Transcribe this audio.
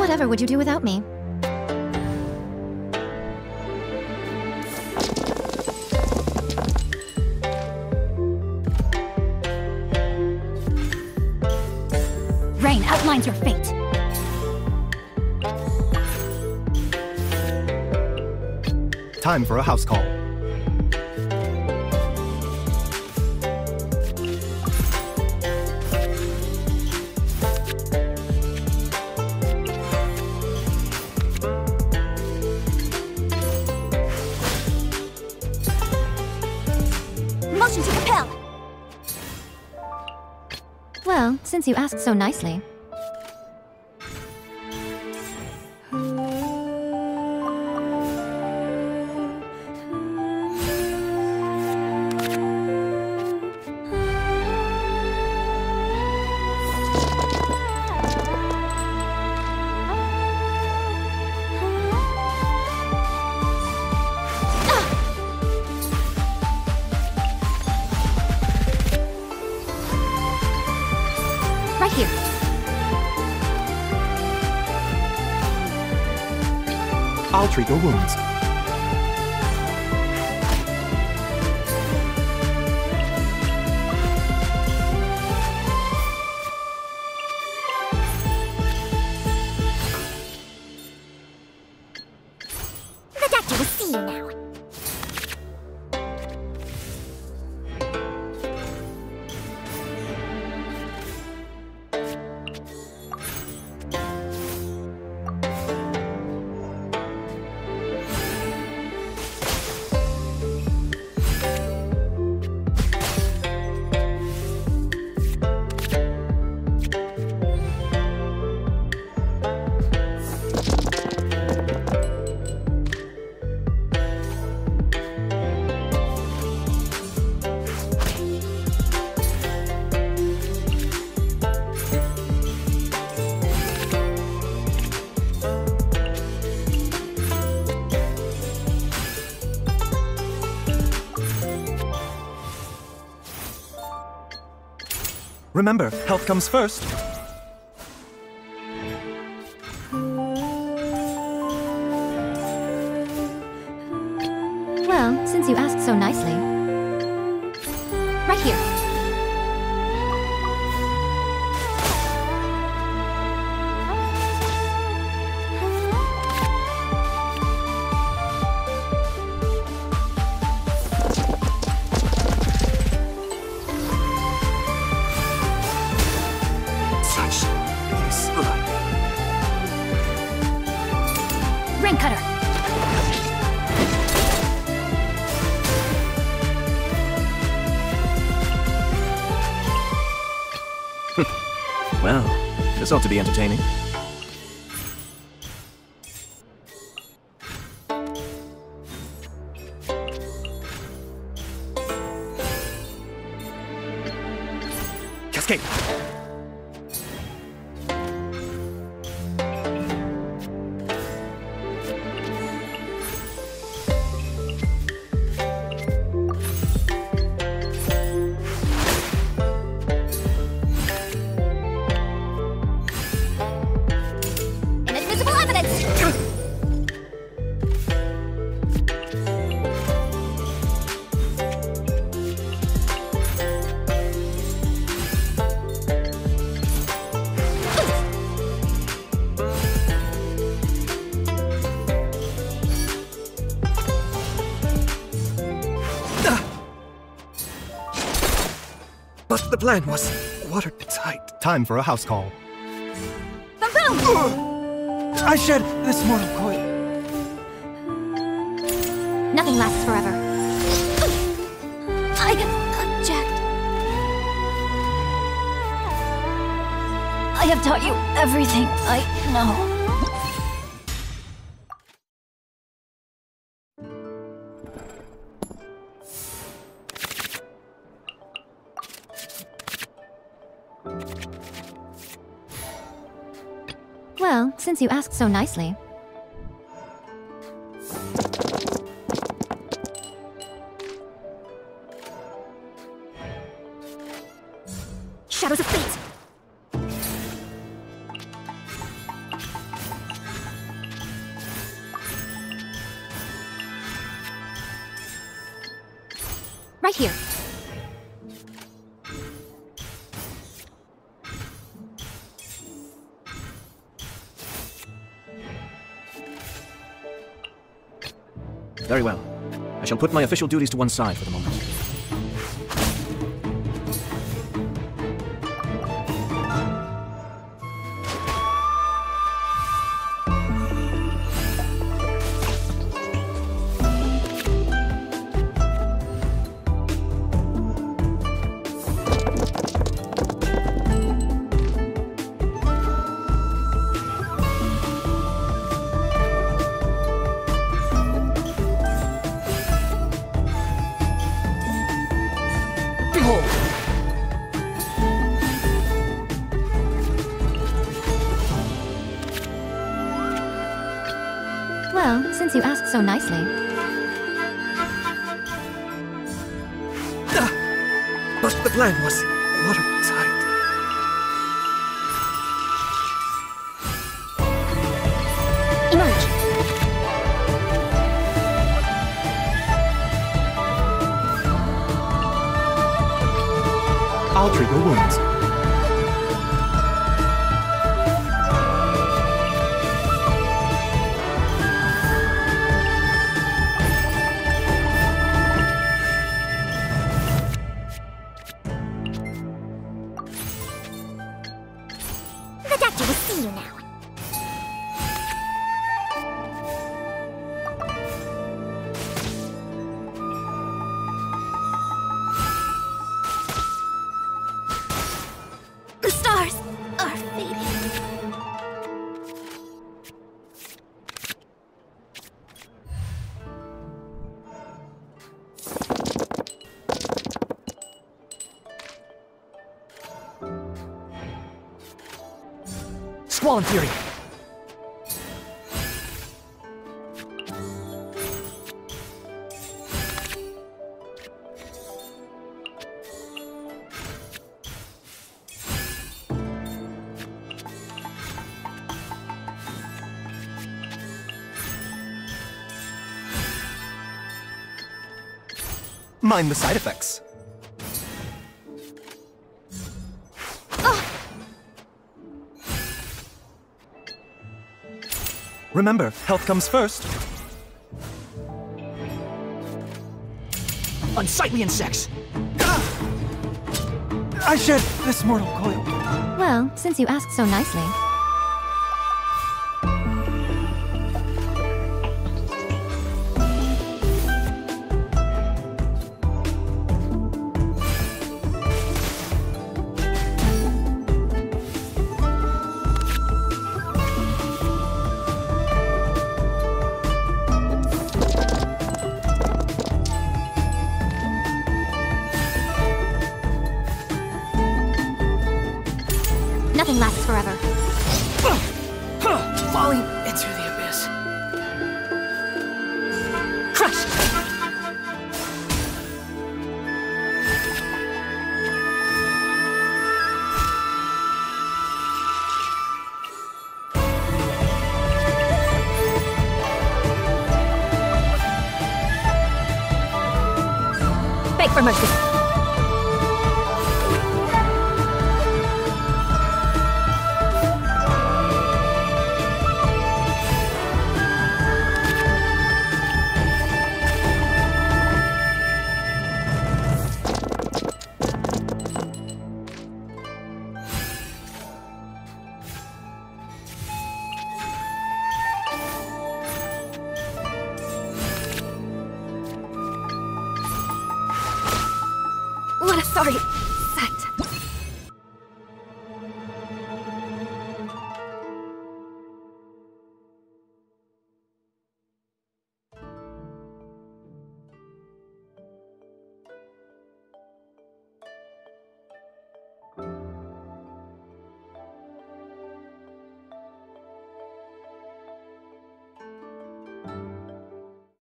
Whatever would you do without me? Rain outlines your fate. Time for a house call. Since you asked so nicely. Treat your wounds. Remember, health comes first. Well, since you asked so nicely. Right here. Such. Rain cutter. Well, this ought to be entertaining. Plan was watertight. Time for a house call. I shed this mortal coil. Nothing lasts forever. I object. I have taught you everything I know. Since you asked so nicely. Shadows of Fate! Right here. Very well. I shall put my official duties to one side for the moment. So nicely. Ah, but the plan was watertight. Emerge. I'll treat your wounds. The doctor will see you now. And Fury! Mind the side effects. Remember, health comes first. Unsightly insects! Ah! I shed this mortal coil. Well, since you asked so nicely. Crush! Beg for mercy. Sorry